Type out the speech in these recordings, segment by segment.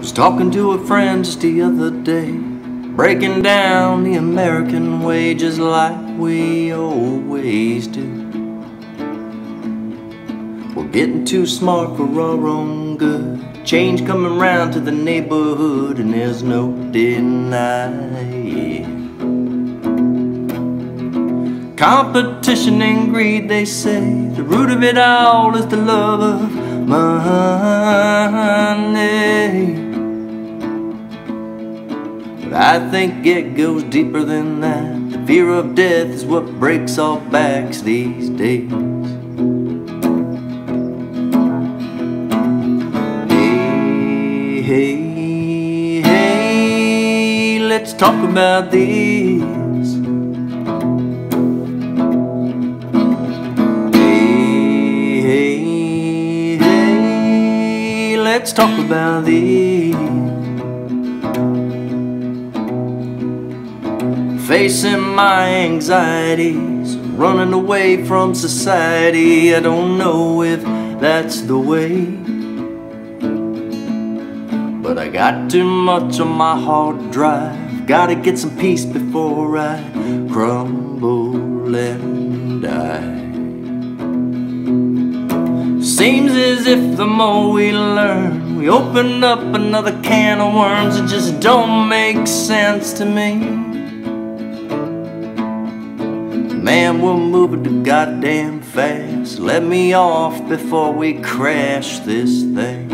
Was talking to a friend just the other day, breaking down the American just like we always do. We're getting too smart for our own good. Change coming round to the neighborhood, and there's no denying. Competition and greed, they say. The root of it all is the love of I think it goes deeper than that. The fear of death is what breaks all backs these days. Hey, hey, hey, let's talk about this. Hey, hey, hey, let's talk about this. Facing my anxieties, running away from society. I don't know if that's the way. But I got too much on my hard drive. Gotta get some peace before I crumble and die. Seems as if the more we learn, we open up another can of worms. It just don't make sense to me. Man, we're moving too goddamn fast. Let me off before we crash this thing.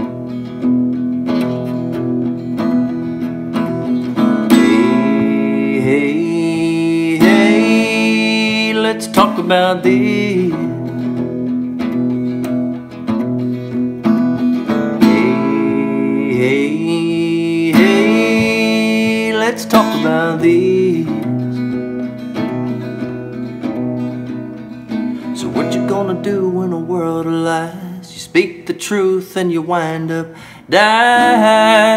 Hey, hey, hey, let's talk about this. Hey, hey, hey, let's talk about this. What you gonna do in a world of lies? You speak the truth and you wind up dying.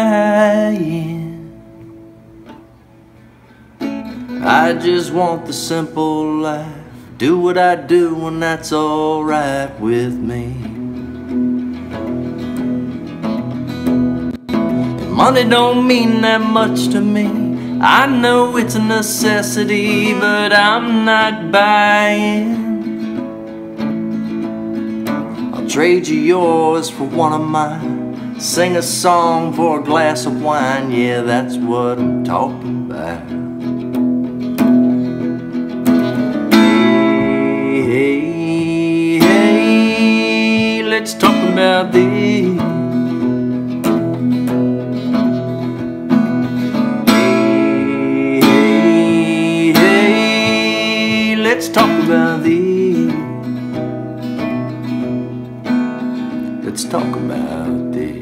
I just want the simple life. Do what I do and that's alright with me. Money don't mean that much to me. I know it's a necessity, but I'm not buying. Trade you yours for one of mine. Sing a song for a glass of wine. Yeah, that's what I'm talking about. Hey, hey, hey, let's talk about this. Hey, hey, hey, let's talk about this. Let's talk about this.